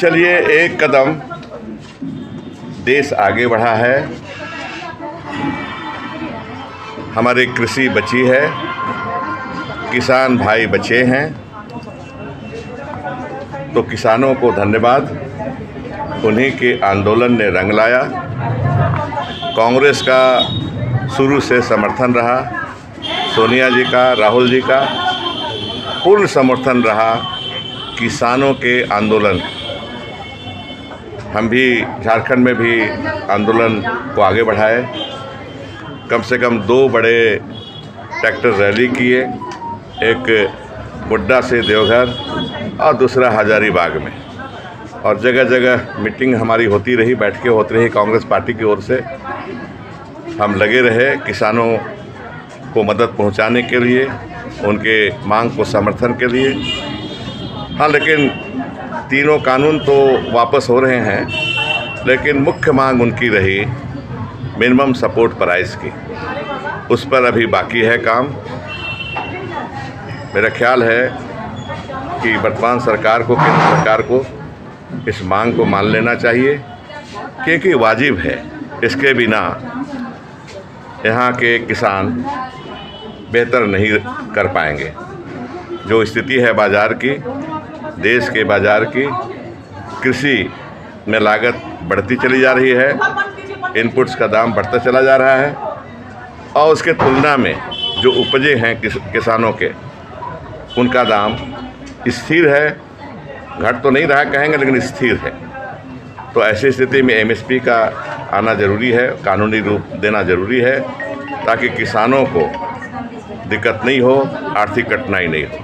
चलिए एक कदम देश आगे बढ़ा है। हमारी कृषि बची है, किसान भाई बचे हैं। तो किसानों को धन्यवाद। उन्हीं के आंदोलन ने रंग लाया। कांग्रेस का शुरू से समर्थन रहा। सोनिया जी का, राहुल जी का पूर्ण समर्थन रहा। किसानों के आंदोलन हम भी झारखंड में भी आंदोलन को आगे बढ़ाए। कम से कम दो बड़े ट्रैक्टर रैली किए, एक बुड्डा से देवघर और दूसरा हजारीबाग में। और जगह जगह मीटिंग हमारी होती रही, बैठकें होती रही कांग्रेस पार्टी की ओर से। हम लगे रहे किसानों को मदद पहुँचाने के लिए, उनके मांग को समर्थन के लिए। हाँ लेकिन तीनों कानून तो वापस हो रहे हैं, लेकिन मुख्य मांग उनकी रही मिनिमम सपोर्ट प्राइस की। उस पर अभी बाकी है काम। मेरा ख्याल है कि वर्तमान सरकार को, केंद्र सरकार को इस मांग को मान लेना चाहिए, क्योंकि वाजिब है। इसके बिना यहाँ के किसान बेहतर नहीं कर पाएँगे। जो स्थिति है बाज़ार की देश के बाज़ार की कृषि में लागत बढ़ती चली जा रही है। इनपुट्स का दाम बढ़ता चला जा रहा है। और उसके तुलना में जो उपजे हैं किस, किसानों के उनका दाम स्थिर है। घट तो नहीं रहा कहेंगे लेकिन स्थिर है। तो ऐसी स्थिति में एमएसपी का आना ज़रूरी है कानूनी रूप देना ज़रूरी है ताकि किसानों को दिक्कत नहीं हो आर्थिक कठिनाई नहीं हो।